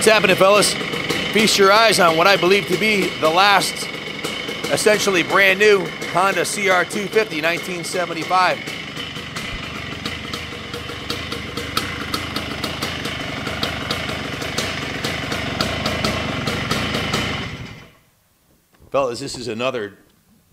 What's happening, fellas? Feast your eyes on what I believe to be the last, essentially brand new Honda CR250 1975. Fellas, this is another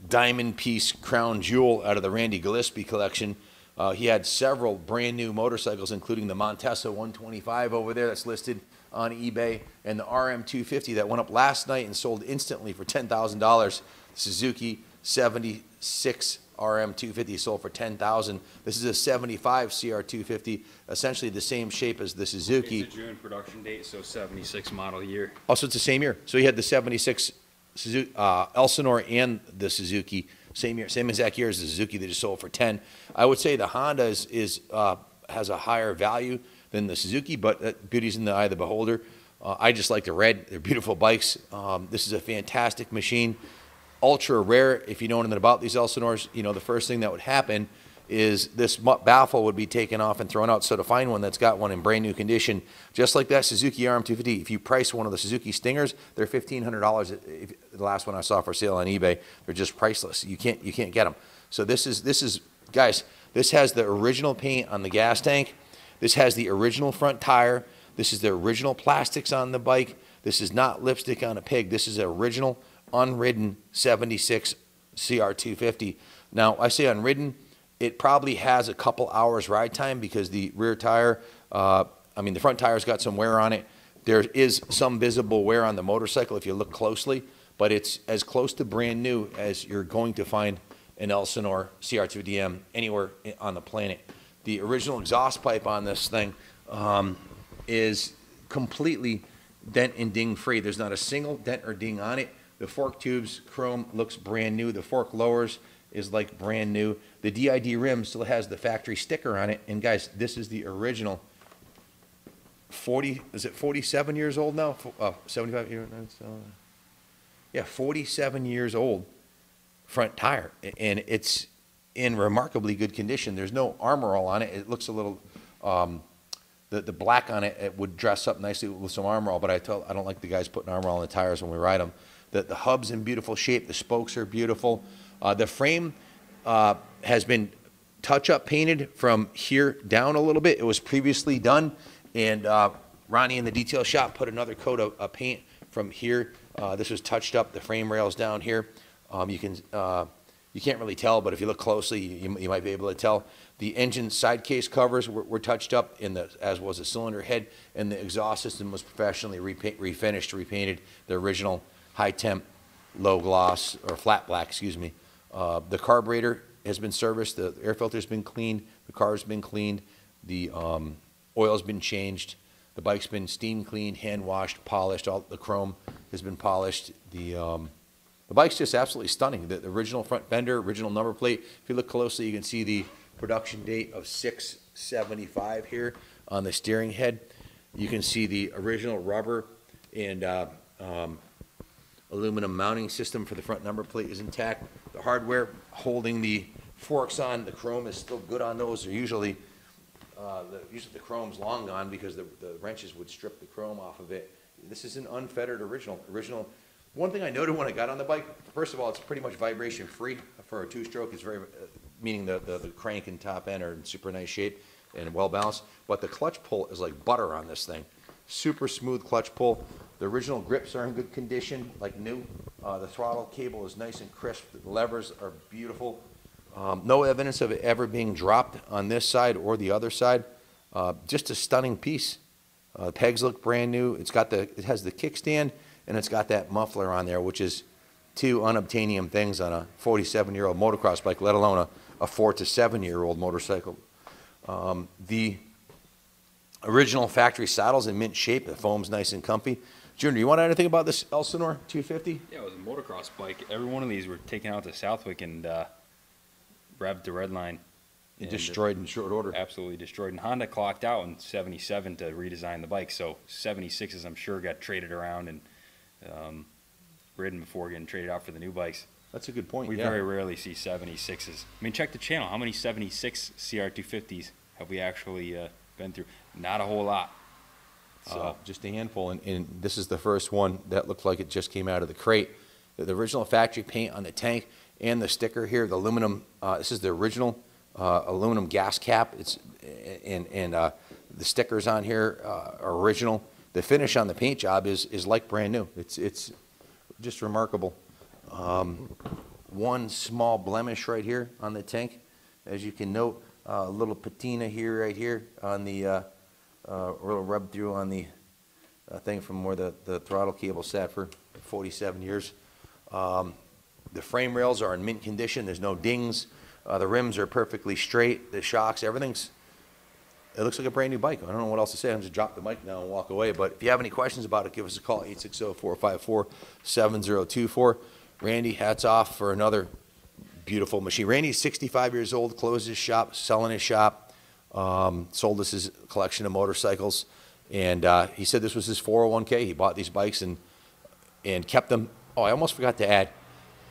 diamond piece crown jewel out of the Randy Gillespie collection. Uh, he had several brand new motorcycles, including the Montesa 125 over there that's listed on eBay, and the RM250 that went up last night and sold instantly for $10,000. Suzuki 76 RM250 sold for 10,000. This is a 75 CR250, essentially the same shape as the Suzuki. It's a June production date, so 76 model year. Also, it's the same year. So he had the 76 Suzuki, uh, Elsinore and the Suzuki, same year, same exact year as the Suzuki that just sold for 10. I would say the Honda is, is uh, has a higher value than the Suzuki, but uh, beauty's in the eye of the beholder. Uh, I just like the red. They're beautiful bikes. Um, this is a fantastic machine. Ultra rare. If you know anything about these Elsinores, you know the first thing that would happen is this baffle would be taken off and thrown out. So to find one that's got one in brand new condition, just like that Suzuki RM250, if you price one of the Suzuki Stingers, they're fifteen hundred dollars. The last one I saw for sale on eBay, they're just priceless. You can't you can't get them. So this is this is guys. This has the original paint on the gas tank. This has the original front tire. This is the original plastics on the bike. This is not lipstick on a pig. This is an original unridden 76 CR250. Now, I say unridden, it probably has a couple hours ride time because the rear tire, uh, I mean, the front tire's got some wear on it. There is some visible wear on the motorcycle if you look closely, but it's as close to brand new as you're going to find an Elsinore CR2DM anywhere on the planet. The original exhaust pipe on this thing um, is completely dent and ding free. There's not a single dent or ding on it. The fork tubes chrome looks brand new. The fork lowers is like brand new. The DID rim still has the factory sticker on it. And guys, this is the original 40, is it 47 years old now? Uh, 75 years, that's, uh, yeah, 47 years old front tire. And it's in remarkably good condition. There's no armor all on it. It looks a little, um, the, the black on it, it would dress up nicely with some armor all, but I tell, I don't like the guys putting armor all on the tires when we ride them. The, the hub's in beautiful shape, the spokes are beautiful. Uh, the frame, uh, has been touch-up painted from here down a little bit. It was previously done, and, uh, Ronnie in the detail shop put another coat of, of paint from here. Uh, this was touched up, the frame rails down here. Um, you can, uh, you can't really tell, but if you look closely, you, you might be able to tell. The engine side case covers were, were touched up in the, as was the cylinder head, and the exhaust system was professionally repaint, refinished, repainted, the original high temp, low gloss, or flat black, excuse me. Uh, the carburetor has been serviced, the air filter's been cleaned, the car's been cleaned, the, um, oil's been changed, the bike's been steam cleaned, hand washed, polished, all, the chrome has been polished, the, um, the bike's just absolutely stunning. The, the original front fender, original number plate. If you look closely, you can see the production date of 675 here on the steering head. You can see the original rubber and uh, um, aluminum mounting system for the front number plate is intact. The hardware holding the forks on, the chrome is still good on those. They're usually, uh, the, usually the chrome's long gone because the, the wrenches would strip the chrome off of it. This is an unfettered original. Original. One thing I noted when I got on the bike, first of all, it's pretty much vibration free for a two-stroke. It's very, uh, meaning the, the, the crank and top end are in super nice shape and well balanced. But the clutch pull is like butter on this thing. Super smooth clutch pull. The original grips are in good condition, like new. Uh, the throttle cable is nice and crisp. The levers are beautiful. Um, no evidence of it ever being dropped on this side or the other side. Uh, just a stunning piece. Uh, pegs look brand new. It's got the, it has the kickstand and it's got that muffler on there, which is two unobtainium things on a 47-year-old motocross bike, let alone a, a four to seven-year-old motorcycle. Um, the original factory saddle's in mint shape. The foam's nice and comfy. Junior, do you want to add anything about this Elsinore 250? Yeah, it was a motocross bike. Every one of these were taken out to Southwick and uh, revved the red line. It And destroyed in short order. Absolutely destroyed. And Honda clocked out in 77 to redesign the bike. So 76s, I'm sure, got traded around and um, ridden before getting traded out for the new bikes. That's a good point. We yeah. very rarely see 76s. I mean, check the channel. How many 76 CR250s have we actually uh, been through? Not a whole lot. Uh, So, Just a handful, and, and this is the first one that looked like it just came out of the crate. The, the original factory paint on the tank and the sticker here, the aluminum, uh, this is the original, uh, aluminum gas cap. It's, and, and, uh, the stickers on here, uh, are original. The finish on the paint job is, is like brand new. It's, it's just remarkable. Um, one small blemish right here on the tank. As you can note, a little patina here, right here on the, uh, uh, rub through on the uh, thing from where the, the throttle cable sat for 47 years. Um, The frame rails are in mint condition, there's no dings, uh, the rims are perfectly straight, the shocks, everything's, it looks like a brand-new bike. I don't know what else to say, I'm just drop the mic now and walk away, but if you have any questions about it, give us a call, 860-454-7024. Randy, hats off for another beautiful machine. Randy's 65 years old, closed his shop, selling his shop, um, sold us his collection of motorcycles, and uh, he said this was his 401k. He bought these bikes and and kept them. Oh, I almost forgot to add,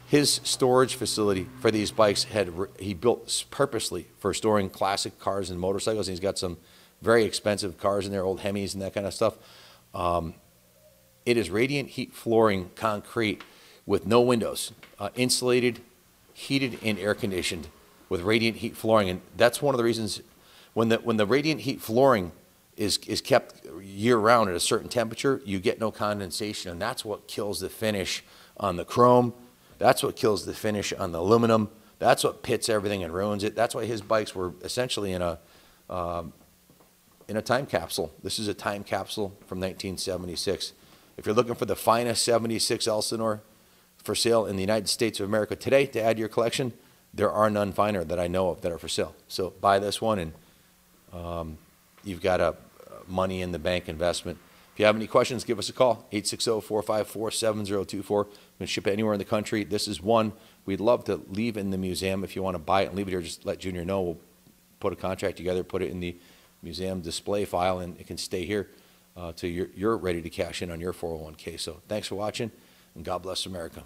his storage facility for these bikes had he built purposely for storing classic cars and motorcycles. And he's got some very expensive cars in there, old Hemis and that kind of stuff. Um, it is radiant heat flooring concrete with no windows, uh, insulated, heated, and air conditioned with radiant heat flooring. And that's one of the reasons when the when the radiant heat flooring is is kept year round at a certain temperature, you get no condensation, and that's what kills the finish on the chrome. That's what kills the finish on the aluminum. That's what pits everything and ruins it. That's why his bikes were essentially in a um, in a time capsule. This is a time capsule from 1976. If you're looking for the finest 76 Elsinore for sale in the United States of America today to add to your collection, there are none finer that I know of that are for sale. So buy this one and um, you've got a money in the bank investment. If you have any questions, give us a call, 860-454-7024. We can ship anywhere in the country. This is one we'd love to leave in the museum. If you want to buy it and leave it here, just let Junior know. We'll put a contract together, put it in the museum display file, and it can stay here uh, till you're, you're ready to cash in on your 401k. So thanks for watching, and God bless America.